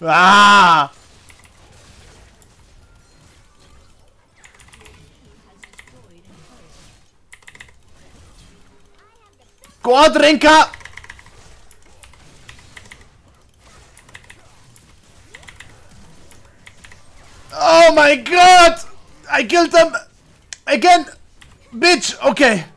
Ah! Go on, Rinka! Oh my god! I killed them! Again! Bitch! Okay.